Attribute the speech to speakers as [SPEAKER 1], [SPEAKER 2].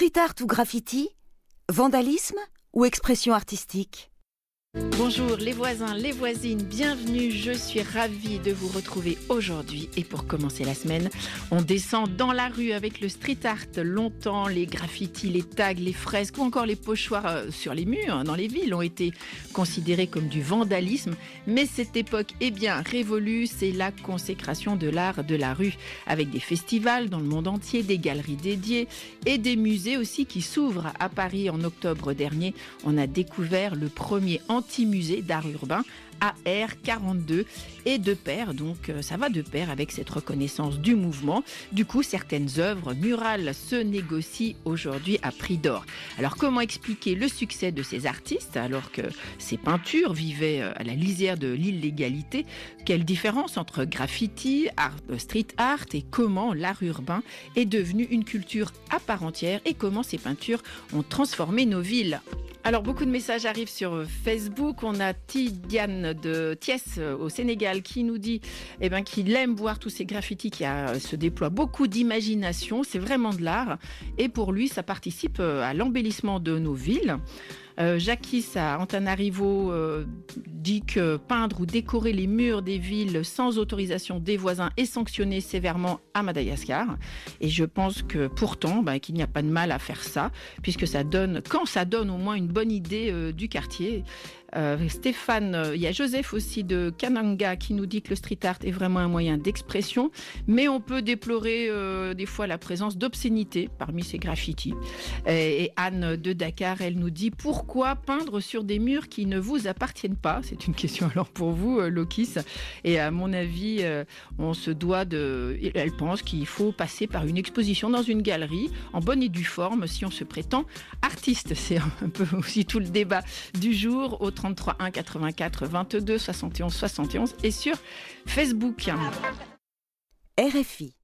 [SPEAKER 1] Street art ou graffiti Vandalisme ou expression artistique?
[SPEAKER 2] Bonjour les voisins, les voisines, bienvenue, je suis ravie de vous retrouver aujourd'hui et pour commencer la semaine, on descend dans la rue avec le street art. Longtemps, les graffitis, les tags, les fresques ou encore les pochoirs euh, sur les murs hein, dans les villes ont été considérés comme du vandalisme, mais cette époque est bien révolue, c'est la consécration de l'art de la rue avec des festivals dans le monde entier, des galeries dédiées et des musées aussi qui s'ouvrent à Paris en octobre dernier. On a découvert le premier anti-musée d'art urbain AR42 et de pair, donc euh, ça va de pair avec cette reconnaissance du mouvement. Du coup, certaines œuvres murales se négocient aujourd'hui à prix d'or. Alors comment expliquer le succès de ces artistes alors que ces peintures vivaient euh, à la lisière de l'illégalité? Quelle différence entre graffiti, art, euh, street art et comment l'art urbain est devenu une culture à part entière et comment ces peintures ont transformé nos villes? Alors beaucoup de messages arrivent sur Facebook. On a Tidiane de Thiès euh, au Sénégal qui nous dit eh ben, qu'il aime voir tous ces graffitis qui a, se déploient beaucoup d'imagination. C'est vraiment de l'art. Et pour lui, ça participe euh, à l'embellissement de nos villes. Euh, Jacquis à Antanarivo euh, dit que peindre ou décorer les murs des villes sans autorisation des voisins est sanctionné sévèrement à Madagascar. Et je pense que pourtant, bah, qu'il n'y a pas de mal à faire ça, puisque ça donne, quand ça donne au moins une bonne idée euh, du quartier. Euh, Stéphane, euh, il y a Joseph aussi de Kananga qui nous dit que le street art est vraiment un moyen d'expression, mais on peut déplorer euh, des fois la présence d'obscénité parmi ces graffitis. Et, Anne de Dakar, elle nous dit pourquoi peindre sur des murs qui ne vous appartiennent pas? C'est une question alors pour vous, Lokis. Et à mon avis, on se doit de. Elle pense qu'il faut passer par une exposition dans une galerie en bonne et due forme si on se prétend artiste. C'est un peu aussi tout le débat du jour. 33 1 84 22 71 71 et sur Facebook.
[SPEAKER 1] RFI